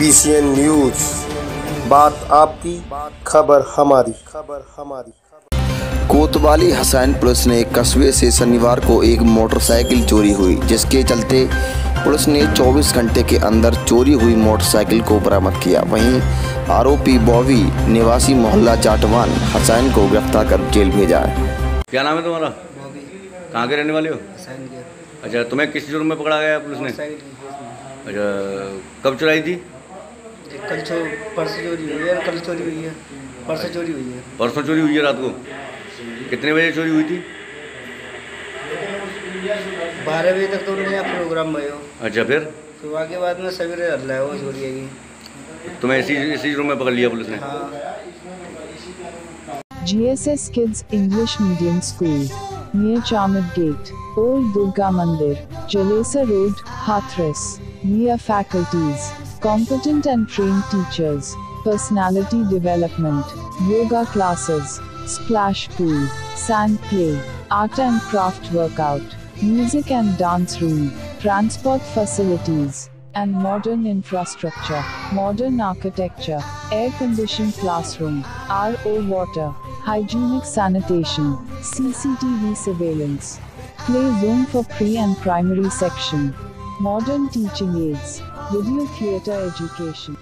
BCN news बात आपकी खबर हमारी। खबर हमारी कोतवाली हसैन पुलिस ने कस्बे से शनिवार को एक मोटरसाइकिल चोरी हुई जिसके चलते पुलिस ने 24 घंटे के अंदर चोरी हुई मोटरसाइकिल को बरामद किया। वहीं आरोपी बॉबी निवासी मोहल्ला जाटवान हसैन को गिरफ़्तार कर जेल भेजा है। क्या नाम है तुम्हारा? कहाँ के रहने वाले हो? अच्छा तुम्हें किस जुर्म में पकड़ा गया पुलिस ने। अच्छा कब चुराई थी? कल चो परसों चोरी हुई है कल चोरी हुई है परसों चोरी हुई है। परसों चोरी हुई है रात को? कितने बजे चोरी हुई थी? बारह बजे तक तो उन्होंने यहाँ प्रोग्राम में हो अच्छा फिर? सुबह के बाद में सवेरे हल्ला है वो चोरी है की तुम्हें इसी इसी जुर्म में पकड़ लिया पुलिस ने? हाँ। GSS Kids English Medium School, near Chamad Gate, Old Durga Mandir, Jalesa Road, Hathras. Near faculties, competent and trained teachers, personality development, yoga classes, splash pool, sand play, art and craft workout, music and dance room, transport facilities, and modern infrastructure, modern architecture, air conditioned classroom, RO water, hygienic sanitation, CCTV surveillance, play zone for pre and primary section, modern teaching aids, video theatre education.